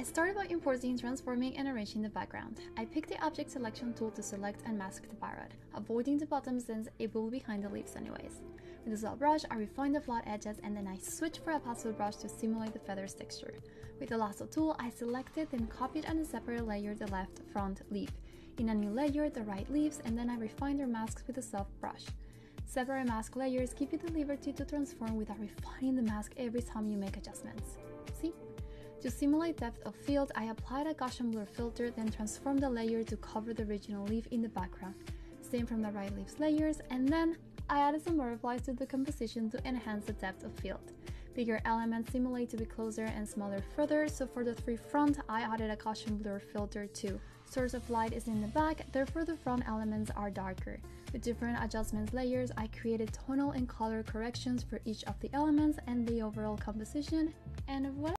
I started by importing, transforming, and arranging the background. I picked the object selection tool to select and mask the parrot, avoiding the bottom since it will be behind the leaves anyways. With the swell brush, I refined the flat edges and then I switched for a passo brush to simulate the feather's texture. With the lasso tool, I selected then copied on a separate layer the left front leaf. In a new layer, the right leaves, and then I refined their masks with a soft brush. Separate mask layers give you the liberty to transform without refining the mask every time you make adjustments. See? To simulate depth of field, I applied a Gaussian blur filter, then transformed the layer to cover the original leaf in the background. Same from the right leaf's layers, and then I added some butterflies to the composition to enhance the depth of field. Bigger elements simulate to be closer and smaller further, so for the three front, I added a Gaussian blur filter too. Source of light is in the back, therefore the front elements are darker. With different adjustments layers, I created tonal and color corrections for each of the elements and the overall composition, and voila!